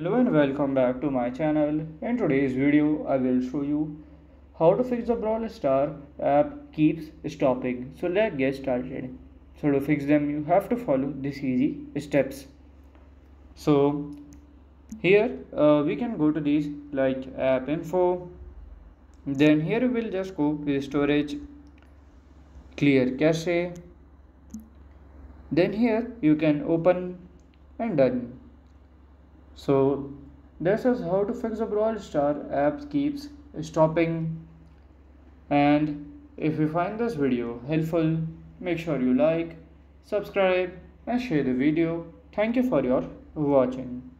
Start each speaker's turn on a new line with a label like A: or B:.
A: Hello and welcome back to my channel. In today's video, I will show you how to fix the Brawl Star app keeps stopping. So let's get started. So to fix them, you have to follow these easy steps. So here uh, we can go to these like app info. Then here we will just go to storage, clear cache. Then here you can open and done so this is how to fix the Brawl Star app keeps stopping. And if you find this video helpful make sure you like subscribe and share the video. Thank you for your watching